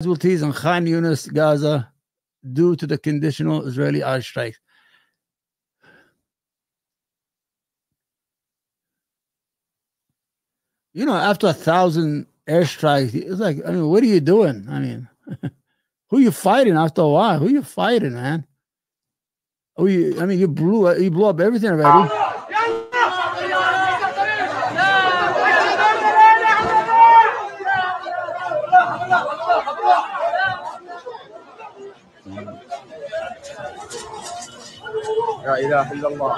casualties in Khan Yunis, Gaza, due to the conditional Israeli airstrikes. You know, after a thousand airstrikes, it's like, I mean, what are you doing? I mean, who you fighting after a while? Who you fighting, man? Oh, you, I mean, you blew you blew up everything already. لا إله إلا الله.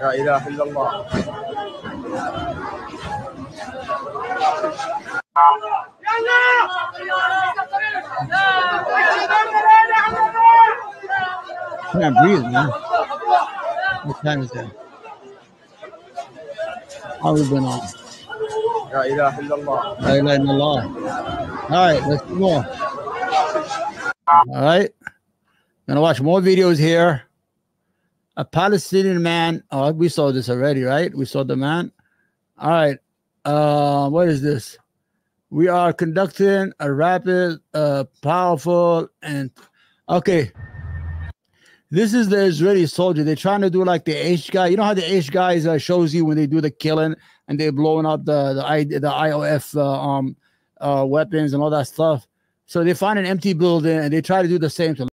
لا إله إلا الله. يلا I can't breathe, man. What time is that? How we been on? La ilaha illallah. La ilaha illallah. All right, let's go. All right. I'm going to watch more videos here. A Palestinian man. Oh, we saw this already, right? We saw the man. All right. Uh, what is this? We are conducting a rapid, uh, powerful, and okay. This is the Israeli soldier. They're trying to do like the H guy. You know how the H guys uh, shows you when they do the killing and they're blowing up the the, I, the IOF uh, um uh, weapons and all that stuff. So they find an empty building and they try to do the same thing.